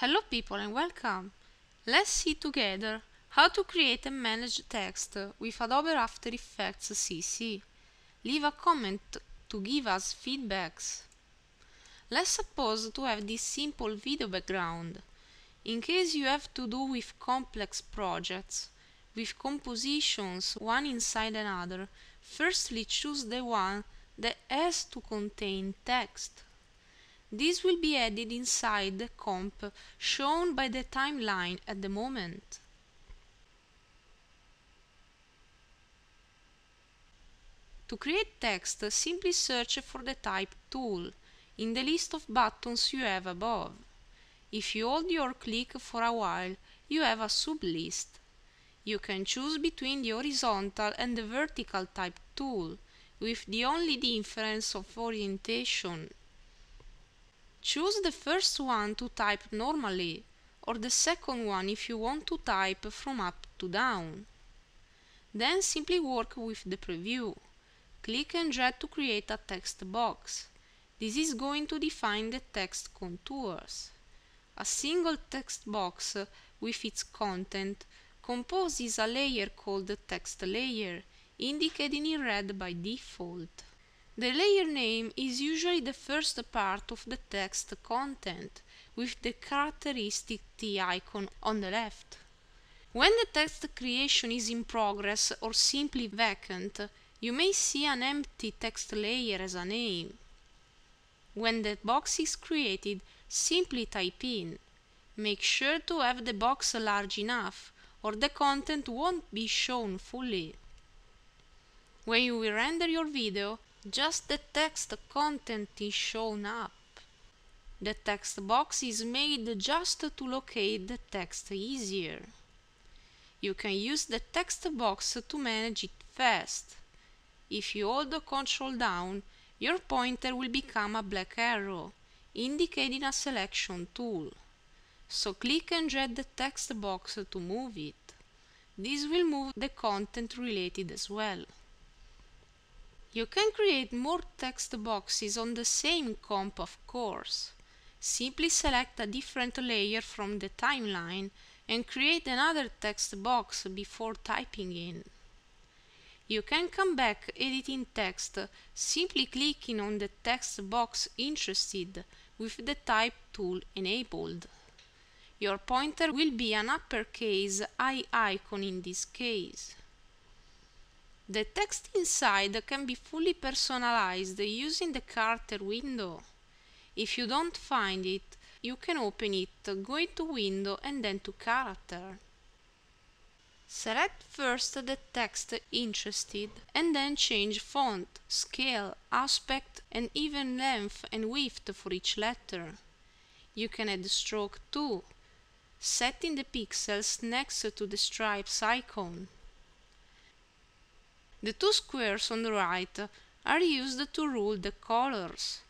Hello people and welcome! Let's see together how to create and manage text with Adobe After Effects CC. Leave a comment to give us feedbacks. Let's suppose to have this simple video background. In case you have to do with complex projects, with compositions one inside another, firstly choose the one that has to contain text. This will be added inside the comp shown by the timeline at the moment. To create text, simply search for the Type tool in the list of buttons you have above. If you hold your click for a while, you have a sublist. You can choose between the horizontal and the vertical type tool, with the only difference of orientation. Choose the first one to type normally, or the second one if you want to type from up to down. Then simply work with the preview. Click and drag to create a text box. This is going to define the text contours. A single text box with its content composes a layer called the text layer, indicated in red by default. The layer name is usually the first part of the text content, with the characteristic T icon on the left. When the text creation is in progress or simply vacant, you may see an empty text layer as a name. When the box is created, simply type in. Make sure to have the box large enough, or the content won't be shown fully. When you will render your video, just the text content is shown up. The text box is made just to locate the text easier. You can use the text box to manage it fast. If you hold the control down, your pointer will become a black arrow, indicating a selection tool. So click and drag the text box to move it. This will move the content related as well. You can create more text boxes on the same comp of course. Simply select a different layer from the timeline and create another text box before typing in. You can come back editing text simply clicking on the text box interested with the type tool enabled. Your pointer will be an uppercase I icon in this case. The text inside can be fully personalized using the Character window. If you don't find it, you can open it, go into Window and then to Character. Select first the text interested and then change font, scale, aspect and even length and width for each letter. You can add stroke too, setting the pixels next to the stripes icon. The two squares on the right are used to rule the colors.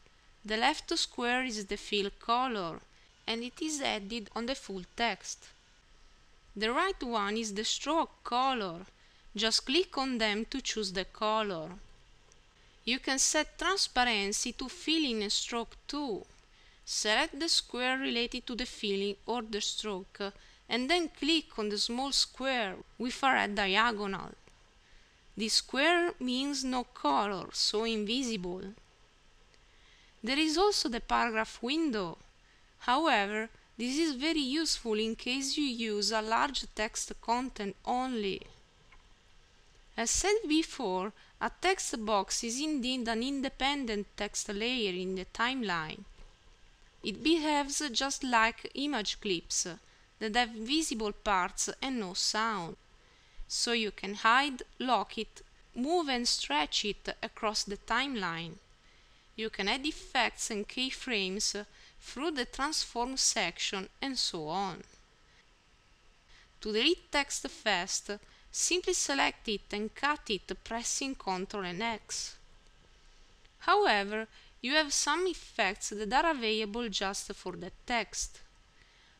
The left square is the fill color, and it is added on the full text. The right one is the stroke color. Just click on them to choose the color. You can set transparency to filling and stroke too. Select the square related to the filling or the stroke, and then click on the small square with a red diagonal. The square means no color, so invisible. There is also the paragraph window. However, this is very useful in case you use a large text content only. As said before, a text box is indeed an independent text layer in the timeline. It behaves just like image clips that have visible parts and no sound so you can hide, lock it, move and stretch it across the timeline. You can add effects and keyframes through the transform section and so on. To delete text fast, simply select it and cut it pressing Ctrl and X. However, you have some effects that are available just for the text.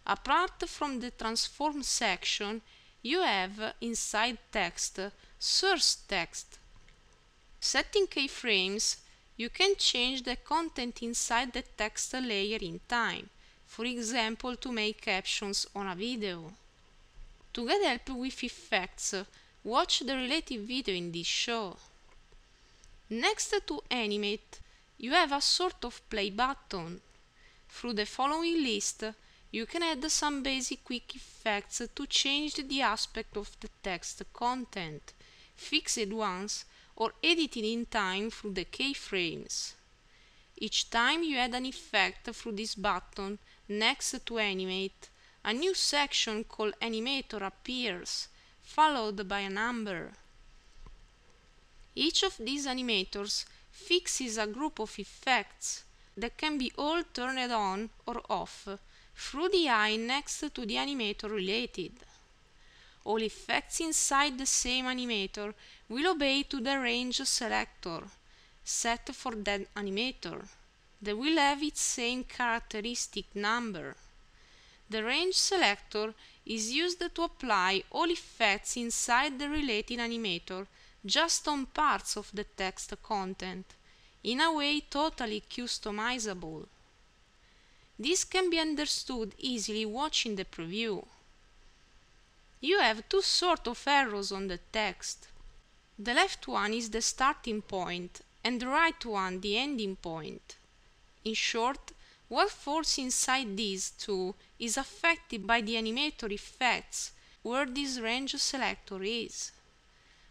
Apart from the transform section, you have inside text source text. Setting keyframes, you can change the content inside the text layer in time, for example to make captions on a video. To get help with effects, watch the related video in this show. Next to animate, you have a sort of play button. Through the following list, you can add some basic quick effects to change the aspect of the text content, fixed once, or editing in time through the keyframes. Each time you add an effect through this button next to animate, a new section called animator appears, followed by a number. Each of these animators fixes a group of effects that can be all turned on or off through the eye next to the animator related. All effects inside the same animator will obey to the range selector set for that animator. They will have its same characteristic number. The range selector is used to apply all effects inside the related animator just on parts of the text content, in a way totally customizable. This can be understood easily watching the preview. You have two sort of arrows on the text. The left one is the starting point and the right one the ending point. In short, what falls inside these two is affected by the animator effects where this range selector is.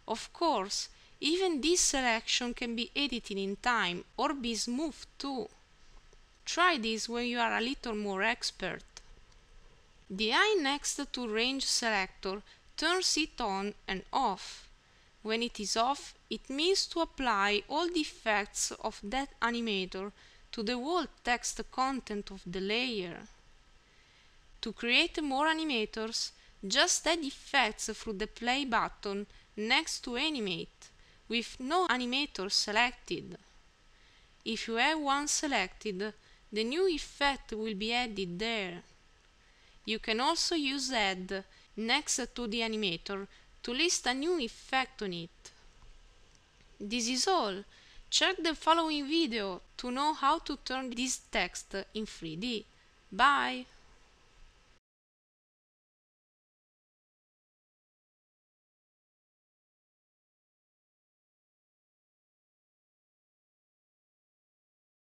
Of course, even this selection can be edited in time or be smoothed too. Try this when you are a little more expert. The eye next to range selector turns it on and off. When it is off, it means to apply all the effects of that animator to the whole text content of the layer. To create more animators, just add effects through the play button next to animate, with no animator selected. If you have one selected, the new effect will be added there. You can also use add next to the animator to list a new effect on it. This is all. Check the following video to know how to turn this text in 3D. Bye!